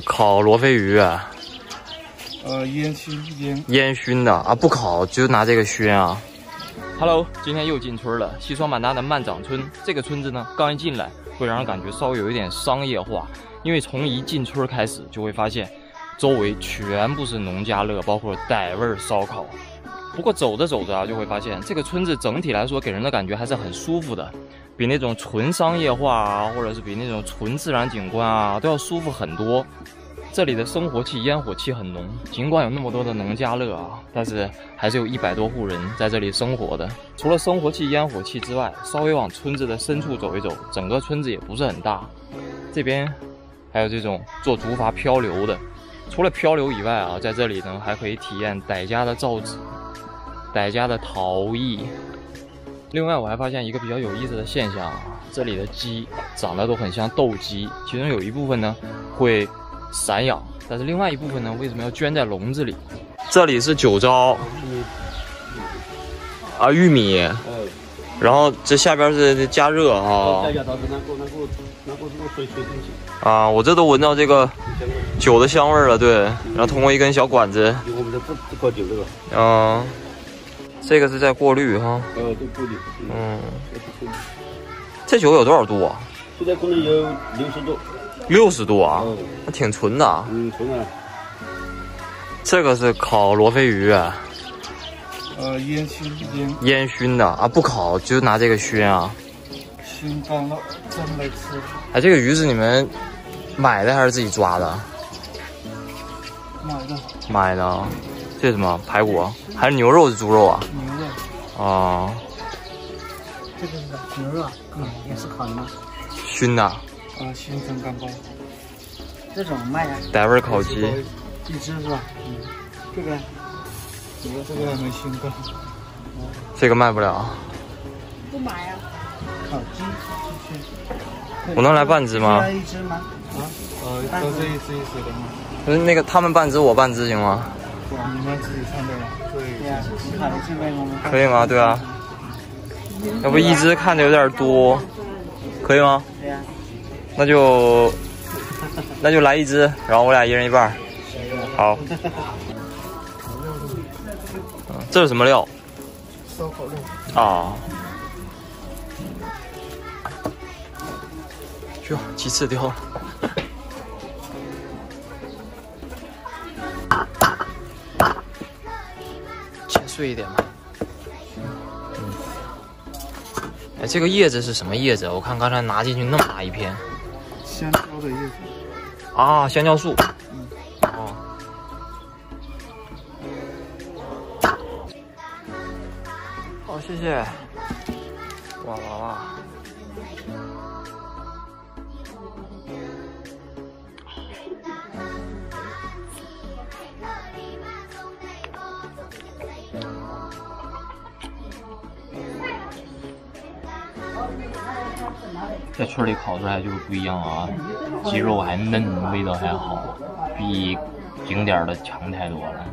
烤罗非鱼啊，呃，烟熏烟烟熏的啊，不烤就拿这个熏啊。Hello，今天又进村了，西双版纳的曼掌村。这个村子呢，刚一进来会让人感觉稍微有一点商业化，因为从一进村开始就会发现，周围全部是农家乐，包括傣味烧烤。不过走着走着啊，就会发现这个村子整体来说给人的感觉还是很舒服的，比那种纯商业化啊，或者是比那种纯自然景观啊，都要舒服很多。这里的生活气、烟火气很浓，尽管有那么多的农家乐啊，但是还是有一百多户人在这里生活的。除了生活气、烟火气之外，稍微往村子的深处走一走，整个村子也不是很大。这边还有这种做竹筏漂流的，除了漂流以外啊，在这里呢还可以体验傣家的造纸。傣家的陶艺。另外，我还发现一个比较有意思的现象啊，这里的鸡长得都很像斗鸡，其中有一部分呢会散养，但是另外一部分呢为什么要圈在笼子里？这里是酒糟啊，玉米，然后这下边是加热啊。啊，我这都闻到这个酒的香味了，对。然后通过一根小管子。我们这不不搞酒这个。嗯。这个是在过滤哈，呃，对过滤，嗯，这酒有多少度啊？现在可能有六十度，六十度啊，那挺纯的，嗯，纯啊。这个是烤罗非鱼，呃，烟熏烟。烟熏的啊，不烤就拿这个熏啊，熏干了真没吃。哎，这个鱼是你们买的还是自己抓的？买的，买的。这是什么排骨？还是牛肉？是猪肉啊？牛肉。啊。这个是？牛肉啊？嗯，也是烤的吗？熏的。啊，熏成干包。这种卖呀？傣味烤鸡。一只是吧？嗯。这个。这个这个还没熏过。这个卖不了。不买呀。烤鸡。我能来半只吗？一只吗？啊？呃，都是一只一只的吗？不是那个他们半只，我半只行吗？你们自己唱的吗？可以吗？对啊。要不一只看着有点多，可以吗？那就那就来一只，然后我俩一人一半。好。这是什么料？烧烤料。啊。哟，鸡翅掉了。碎一点吧。嗯，哎，这个叶子是什么叶子？我看刚才拿进去那么大一片。香蕉的叶子。啊，香蕉树。嗯。哦。好，谢谢。哇哇哇！在村里烤出来就是不一样啊鸡肉还嫩味道还好比景点的强太多了。